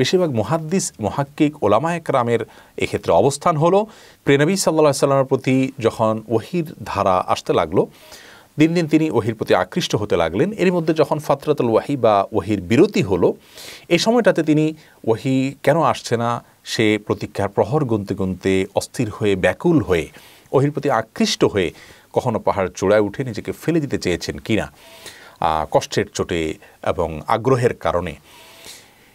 বেশিরভাগ মুহাদ্দিস, মহাক্কিক, ওলামা একরামের এক্ষেত্রে অবস্থান হলো। প্রেনবী সাল্লা সাল্লামের প্রতি যখন ওহির ধারা আসতে লাগল, দিন দিন তিনি ওহির প্রতি আকৃষ্ট হতে লাগলেন। এর মধ্যে যখন ফাতরাতুল ওয়াহি বা ওহির বিরতি হলো, এই সময়টাতে তিনি ওহি কেন আসছে না, সে প্রতীক্ষার প্রহর গুনতে গুনতে অস্থির হয়ে, ব্যাকুল হয়ে, ওহির প্রতি আকৃষ্ট হয়ে কখনো পাহাড় চূড়ায় উঠে নিজেকে ফেলে দিতে চেয়েছেন কিনা কষ্টের চোটে এবং আগ্রহের কারণে।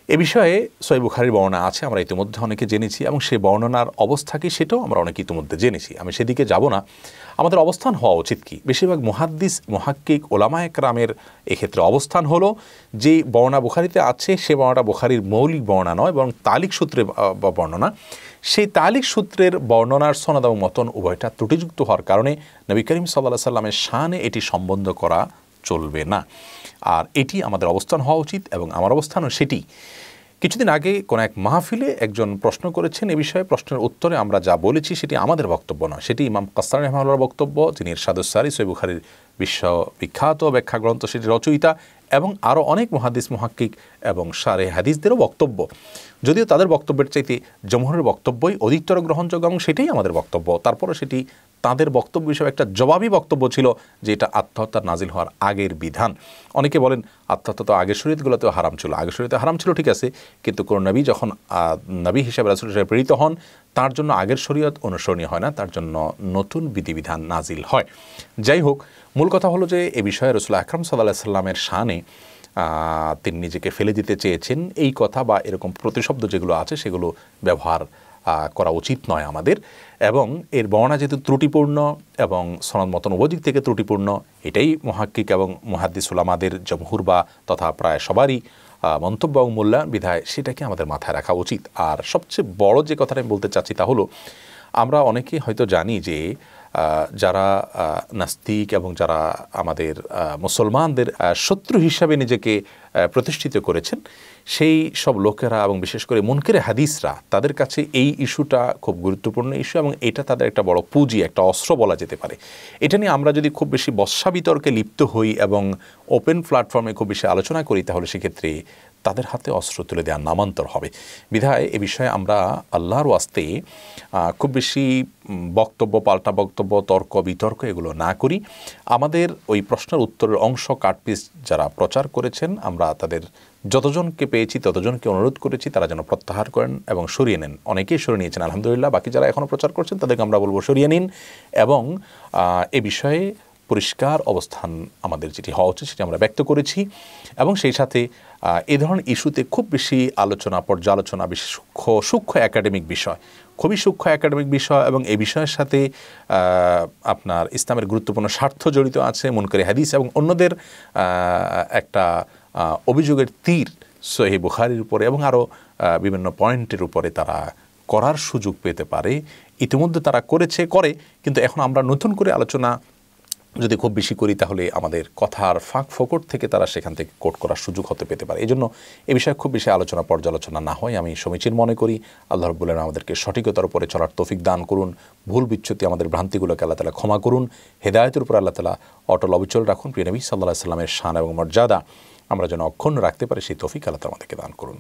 এ বিষয়ে সই বুখারির বর্ণনা আছে, আমরা ইতিমধ্যে অনেকে জেনেছি এবং সেই বর্ণনার অবস্থা কি সেটাও আমরা অনেকে ইতিমধ্যে জেনেছি। আমি সেদিকে যাব না। আমাদের অবস্থান হওয়া উচিত কি? বেশিরভাগ মহাদ্দিস, মহাক্কিক ওলামা একরামের এক্ষেত্রে অবস্থান হলো যে বর্ণা বুখারিতে আছে, সে বর্ণাটা বুখারির মৌলিক বর্ণনা নয় এবং তালিক সূত্রে বর্ণনা। সেই তালিক সূত্রের বর্ণনার সনদ এবং মতন উভয়টা ত্রুটিযুক্ত হওয়ার কারণে নবী করিম সাল্লাহ সাল্লামের শানে এটি সম্বন্ধ করা চলবে না। আর এটি আমাদের অবস্থান হওয়া উচিত এবং আমার অবস্থানও সেটি। কিছুদিন আগে কোন এক মাহফিলে একজন প্রশ্ন করেছেন, এ বিষয়ে প্রশ্নের উত্তরে আমরা যা বলেছি সেটি আমাদের বক্তব্য নয়। সেটি ইমাম কাস্তান রহমানুল্লার বক্তব্য, যিনি সাদুসারি সৈবুখারির বিশ্ব বিখ্যাত ব্যাখ্যা গ্রন্থ সেটির রচয়িতা এবং আরও অনেক মহাদিস মহাক্কিক এবং সারে হাদিসদেরও বক্তব্য। যদিও তাদের বক্তব্যের চাইতে জমহরের বক্তব্যই অধিকতর গ্রহণযোগ্য এবং সেটাই আমাদের বক্তব্য। তারপরে সেটি তাদের বক্তব্য হিসেবে একটা জবাবি বক্তব্য ছিল যে এটা আত্মহত্যা নাজিল হওয়ার আগের বিধান। অনেকে বলেন, আত্মহত্যা তো আগের শরীরগুলোতেও হারাম ছিল। আগের শরীরতে হারাম ছিল, ঠিক আছে। কিন্তু কোন নবী যখন নবী হিসেবে, রাসুল হিসেবে প্রেরিত হন, তার জন্য আগের শরীয়ত অনুসরণীয় হয় না, তার জন্য নতুন বিধিবিধান নাজিল হয়। যাই হোক, মূল কথা হলো যে এ বিষয়ে রসুল আকরম সাল্লাহ সাল্লামের শানে তিনি নিজেকে ফেলে দিতে চেয়েছেন। এই কথা বা এরকম প্রতিশব্দ যেগুলো আছে, সেগুলো ব্যবহার করা উচিত নয় আমাদের। এবং এর বর্ণনা যেহেতু ত্রুটিপূর্ণ এবং সনদ মতন উপদিক থেকে ত্রুটিপূর্ণ, এটাই মহাক্কিক এবং মহাদ্দিসুলামাদের জমহুর বা তথা প্রায় সবারই মন্তব্য এবং মূল্যায়ন বিধায় সেটাকে আমাদের মাথায় রাখা উচিত। আর সবচেয়ে বড় যে কথাটা আমি বলতে চাচ্ছি তা হলো, আমরা অনেকেই হয়তো জানি যে যারা নাস্তিক এবং যারা আমাদের মুসলমানদের শত্রু হিসাবে নিজেকে প্রতিষ্ঠিত করেছেন, সেই সব লোকেরা এবং বিশেষ করে মনকের হাদিসরা তাদের কাছে এই ইস্যুটা খুব গুরুত্বপূর্ণ ইস্যু এবং এটা তাদের একটা বড় পুঁজি, একটা অস্ত্র বলা যেতে পারে। এটা নিয়ে আমরা যদি খুব বেশি বর্ষা বিতর্কে লিপ্ত হই এবং ওপেন প্ল্যাটফর্মে খুব বেশি আলোচনা করি তাহলে সেক্ষেত্রে তাদের হাতে অস্ত্র তুলে দেওয়ার নামান্তর হবে। বিধায় এ বিষয়ে আমরা আল্লাহর ওয়াস্তে খুব বেশি বক্তব্য, পাল্টা বক্তব্য, তর্ক, বিতর্ক এগুলো না করি। আমাদের ওই প্রশ্নের উত্তরের অংশ কাটপিস যারা প্রচার করেছেন, আমরা তাদের যতজনকে পেয়েছি, ততজনকে অনুরোধ করেছি, তারা যেন প্রত্যাহার করেন এবং সরিয়ে নেন। অনেকেই সরিয়ে নিয়েছেন, আলহামদুলিল্লাহ। বাকি যারা এখনও প্রচার করছেন, তাদেরকে আমরা বলব সরিয়ে নিন এবং এ বিষয়ে পরিষ্কার অবস্থান আমাদের যেটি হওয়া উচিত সেটি আমরা ব্যক্ত করেছি এবং সেই সাথে এ ধরনের ইস্যুতে খুব বেশি আলোচনা, পর্যালোচনা বেশি সূক্ষ্ম সূক্ষ্ম একাডেমিক বিষয়, খুবই সূক্ষ্ম একাডেমিক বিষয় এবং এই বিষয়ের সাথে আপনার ইসলামের গুরুত্বপূর্ণ স্বার্থ জড়িত আছে, মনকারি হাদিস এবং অন্যদের একটা অভিযোগের তীর সহি বুখারির উপরে এবং আরও বিভিন্ন পয়েন্টের উপরে তারা করার সুযোগ পেতে পারে। ইতিমধ্যে তারা করেছে, করে, কিন্তু এখন আমরা নতুন করে আলোচনা যদি খুব বেশি করি তাহলে আমাদের কথার ফাঁক ফোকট থেকে তারা সেখান থেকে কোট করার সুযোগ হতে পেতে পারে। এই জন্য এ বিষয়ে খুব বেশি আলোচনা, পর্যালোচনা না হয়। আমি সমীচীন মনে করি, আল্লাহ রবুল্লাহ আমাদেরকে সঠিকতার উপরে চলার তৌফিক দান করুন। ভুল বিচ্ছুতি আমাদের ভ্রান্তিগুলোকে আল্লাহ তালা ক্ষমা করুন। হেদায়তের উপর আল্লাহ তালা অটল অবিচল রাখুন। প্রিয় নবী সাল্লাহ সাল্লামের শান এবং মর্যাদা আমরা যেন অক্ষুণ্ণ রাখতে পারি, সেই তৌফিক আল্লাহ আমাদেরকে দান করুন।